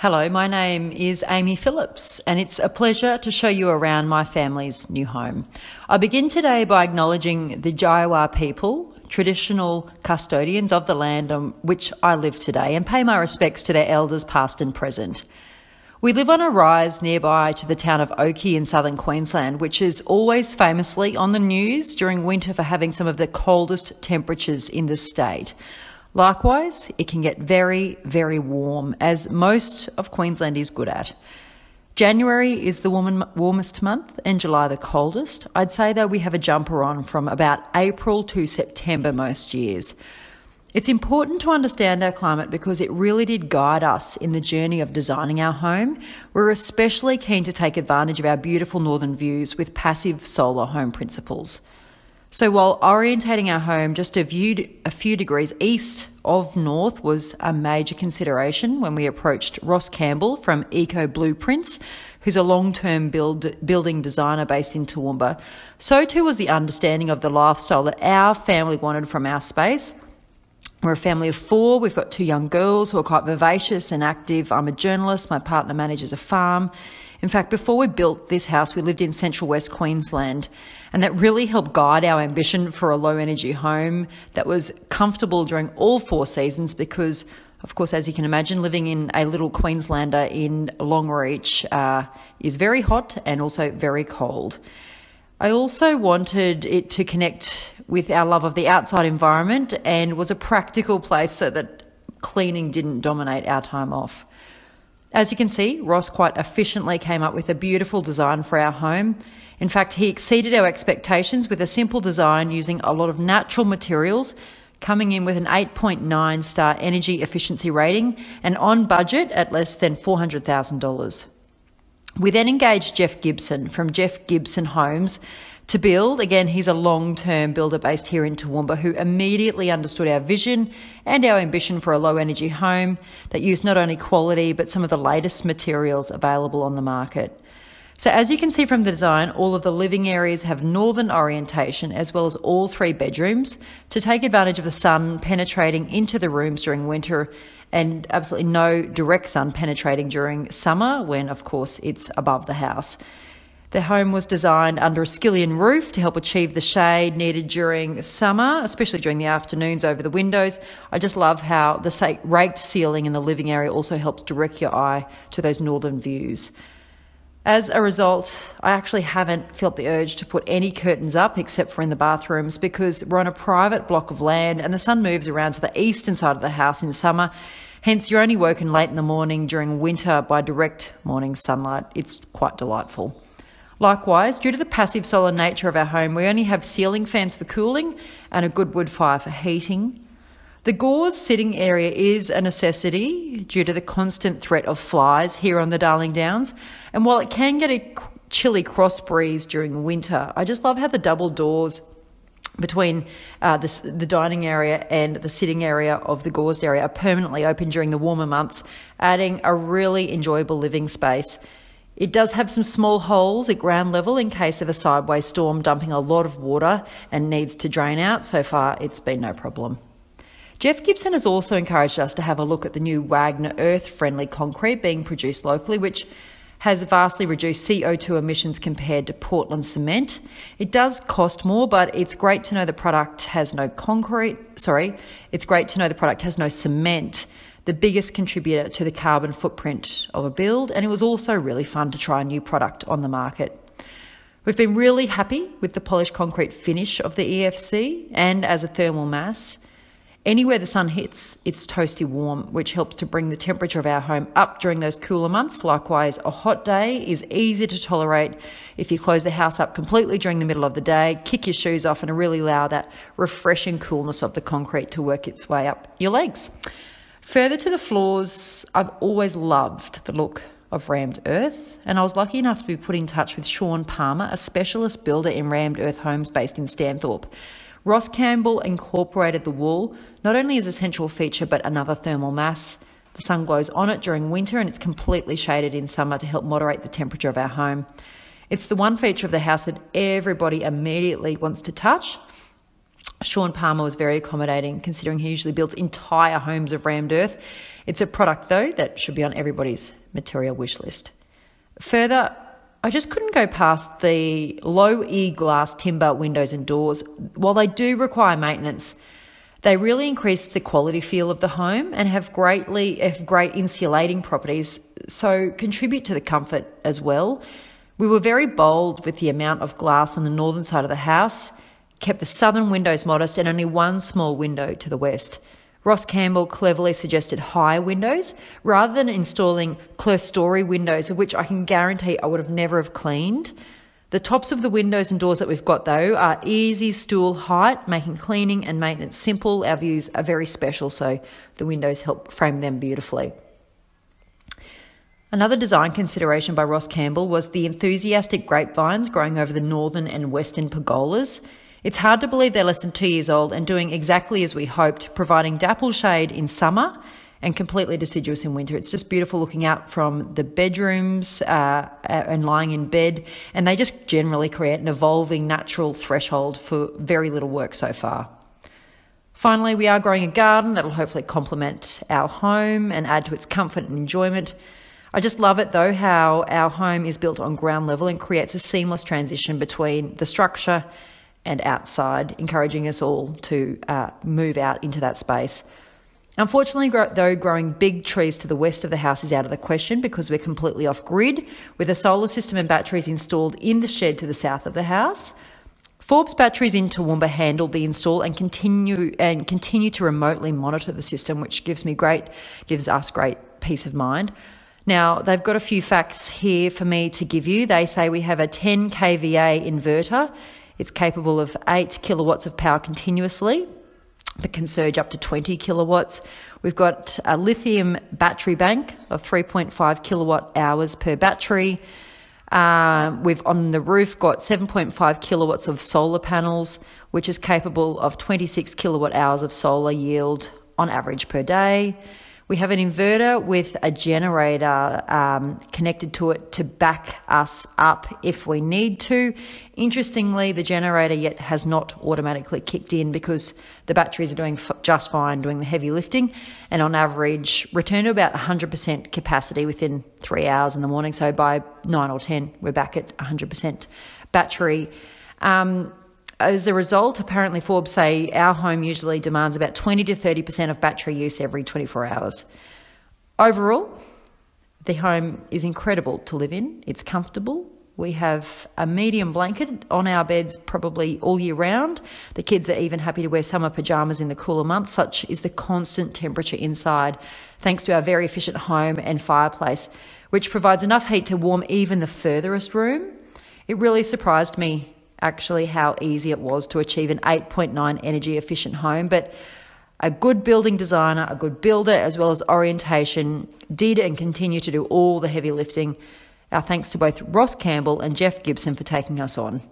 Hello, my name is Amy Phillips, and it's a pleasure to show you around my family's new home. I begin today by acknowledging the Jawa people, traditional custodians of the land on which I live today, and pay my respects to their elders past and present. We live on a rise nearby to the town of Oakey in southern Queensland, which is always famously on the news during winter for having some of the coldest temperatures in the state. Likewise, it can get very, very warm, as most of Queensland is good at. January is the warm, warmest month and July the coldest. I'd say, though, we have a jumper on from about April to September most years. It's important to understand our climate because it really did guide us in the journey of designing our home. We're especially keen to take advantage of our beautiful northern views with passive solar home principles. So while orientating our home just a few, a few degrees east of north was a major consideration when we approached Ross Campbell from Eco Blueprints, who's a long-term build, building designer based in Toowoomba, so too was the understanding of the lifestyle that our family wanted from our space. We're a family of four. We've got two young girls who are quite vivacious and active. I'm a journalist. My partner manages a farm. In fact, before we built this house, we lived in central West Queensland, and that really helped guide our ambition for a low energy home that was comfortable during all four seasons because. Of course, as you can imagine, living in a little Queenslander in Longreach uh, is very hot and also very cold. I also wanted it to connect with our love of the outside environment and was a practical place so that cleaning didn't dominate our time off. As you can see, Ross quite efficiently came up with a beautiful design for our home. In fact, he exceeded our expectations with a simple design using a lot of natural materials, coming in with an 8.9 star energy efficiency rating and on budget at less than $400,000. We then engaged Jeff Gibson from Jeff Gibson Homes to build. Again, he's a long term builder based here in Toowoomba who immediately understood our vision and our ambition for a low energy home that used not only quality but some of the latest materials available on the market. So, as you can see from the design, all of the living areas have northern orientation as well as all three bedrooms to take advantage of the sun penetrating into the rooms during winter and absolutely no direct sun penetrating during summer when, of course, it's above the house. The home was designed under a skillion roof to help achieve the shade needed during summer, especially during the afternoons over the windows. I just love how the raked ceiling in the living area also helps direct your eye to those northern views. As a result, I actually haven't felt the urge to put any curtains up except for in the bathrooms because we're on a private block of land and the sun moves around to the eastern side of the house in summer. Hence, you're only woken late in the morning during winter by direct morning sunlight. It's quite delightful. Likewise, due to the passive solar nature of our home, we only have ceiling fans for cooling and a good wood fire for heating. The gauze sitting area is a necessity due to the constant threat of flies here on the Darling Downs. And while it can get a chilly cross breeze during winter, I just love how the double doors between uh, the, the, dining area and the sitting area of the gauzed area are permanently open during the warmer months, adding a really enjoyable living space it does have some small holes at ground level in case of a sideways storm dumping a lot of water and needs to drain out. So far, it's been no problem. Jeff Gibson has also encouraged us to have a look at the new Wagner earth friendly concrete being produced locally, which has vastly reduced CO2 emissions compared to Portland cement. It does cost more, but it's great to know the product has no concrete, sorry, it's great to know the product has no cement the biggest contributor to the carbon footprint of a build, and it was also really fun to try a new product on the market. We've been really happy with the polished concrete finish of the EFC and as a thermal mass. Anywhere the sun hits, it's toasty warm, which helps to bring the temperature of our home up during those cooler months. Likewise, a hot day is easy to tolerate if you close the house up completely during the middle of the day, kick your shoes off, and really allow that refreshing coolness of the concrete to work its way up your legs. Further to the floors, I've always loved the look of rammed earth, and I was lucky enough to be put in touch with Sean Palmer, a specialist builder in rammed earth homes based in Stanthorpe. Ross Campbell incorporated the wool not only as a central feature but another thermal mass. The sun glows on it during winter and it's completely shaded in summer to help moderate the temperature of our home. It's the one feature of the house that everybody immediately wants to touch Sean Palmer was very accommodating, considering he usually builds entire homes of rammed earth. It's a product, though, that should be on everybody's material wish list. Further, I just couldn't go past the low E glass timber windows and doors. While they do require maintenance, they really increase the quality feel of the home and have greatly have great insulating properties, so contribute to the comfort as well. We were very bold with the amount of glass on the northern side of the house, kept the southern windows modest and only one small window to the west. Ross Campbell cleverly suggested higher windows rather than installing clerestory windows, of which I can guarantee I would have never have cleaned. The tops of the windows and doors that we've got though are easy stool height, making cleaning and maintenance simple. Our views are very special, so the windows help frame them beautifully. Another design consideration by Ross Campbell was the enthusiastic grapevines growing over the northern and western pergolas. It's hard to believe they're less than two years old and doing exactly as we hoped, providing dapple shade in summer and completely deciduous in winter. It's just beautiful looking out from the bedrooms uh, and lying in bed, and they just generally create an evolving natural threshold for very little work so far. Finally, we are growing a garden that'll hopefully complement our home and add to its comfort and enjoyment. I just love it though how our home is built on ground level and creates a seamless transition between the structure and outside, encouraging us all to uh, move out into that space. Unfortunately, though, growing big trees to the west of the house is out of the question because we're completely off grid with a solar system and batteries installed in the shed to the south of the house. Forbes Batteries in Toowoomba handled the install and continue and continue to remotely monitor the system, which gives me great gives us great peace of mind. Now, they've got a few facts here for me to give you. They say we have a 10 kVA inverter it's capable of 8 kilowatts of power continuously, but can surge up to 20 kilowatts. We've got a lithium battery bank of 3.5 kilowatt hours per battery. Uh, we've on the roof got 7.5 kilowatts of solar panels, which is capable of 26 kilowatt hours of solar yield on average per day. We have an inverter with a generator um, connected to it to back us up if we need to. Interestingly, the generator yet has not automatically kicked in because the batteries are doing f- just fine doing the heavy lifting and on average return to about 100% capacity within three hours in the morning. So by 9 or 10, we're back at 100% battery. Um, as a result, apparently Forbes say our home usually demands about 20 to 30% of battery use every 24 hours. Overall, the home is incredible to live in. It's comfortable. We have a medium blanket on our beds probably all year round. The kids are even happy to wear summer pajamas in the cooler months. Such is the constant temperature inside, thanks to our very efficient home and fireplace, which provides enough heat to warm even the furthest room. It really surprised me actually how easy it was to achieve an 8.9 energy efficient home. But a good building designer, a good builder, as well as orientation, did and continue to do all the heavy lifting. Our thanks to both Ross Campbell and Jeff Gibson for taking us on.